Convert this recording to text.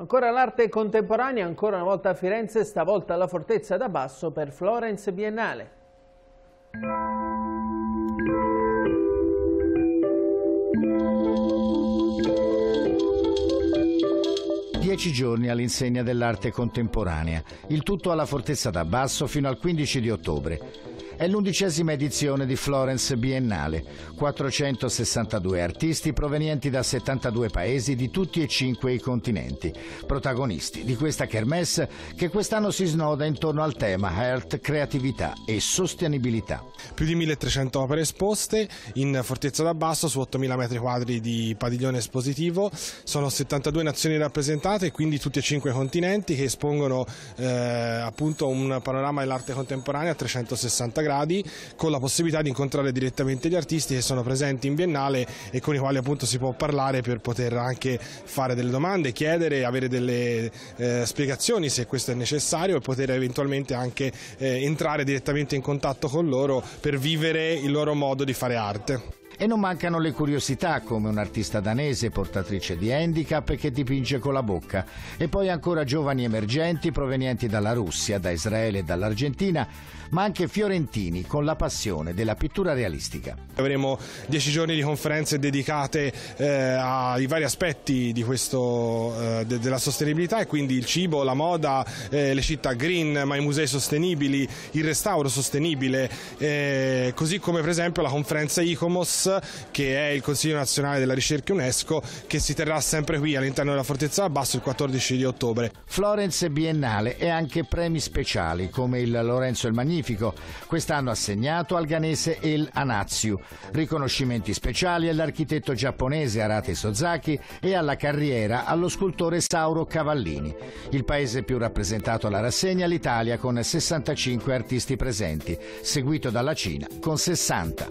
Ancora l'arte contemporanea, ancora una volta a Firenze, stavolta alla Fortezza da Basso per Florence Biennale. Dieci giorni all'insegna dell'arte contemporanea, il tutto alla Fortezza da Basso fino al 15 di ottobre. È l'undicesima edizione di Florence Biennale, 462 artisti provenienti da 72 paesi di tutti e cinque i continenti, protagonisti di questa kermesse che quest'anno si snoda intorno al tema Health, creatività e sostenibilità. Più di 1300 opere esposte in Fortezza da Basso su 8000 metri quadri di padiglione espositivo, sono 72 nazioni rappresentate quindi tutti e cinque i continenti che espongono eh, appunto un panorama dell'arte contemporanea a 360 gradi gradi con la possibilità di incontrare direttamente gli artisti che sono presenti in Biennale e con i quali appunto si può parlare per poter anche fare delle domande, chiedere, avere delle eh, spiegazioni se questo è necessario e poter eventualmente anche eh, entrare direttamente in contatto con loro per vivere il loro modo di fare arte. E non mancano le curiosità, come un'artista danese portatrice di handicap che dipinge con la bocca, e poi ancora giovani emergenti provenienti dalla Russia, da Israele e dall'Argentina, ma anche fiorentini con la passione della pittura realistica. Avremo dieci giorni di conferenze dedicate eh, ai vari aspetti questo, eh, de della sostenibilità e quindi il cibo, la moda, eh, le città green, ma i musei sostenibili, il restauro sostenibile, eh, così come per esempio la conferenza ICOMOS che è il Consiglio nazionale della ricerca UNESCO che si terrà sempre qui all'interno della Fortezza Basso il 14 di ottobre. Florence Biennale e anche premi speciali come il Lorenzo il Magnifico, quest'anno assegnato al ghanese El Anaziu, riconoscimenti speciali all'architetto giapponese Arate Sozaki e alla carriera allo scultore Sauro Cavallini. Il paese più rappresentato alla rassegna l'Italia con 65 artisti presenti, seguito dalla Cina con 60.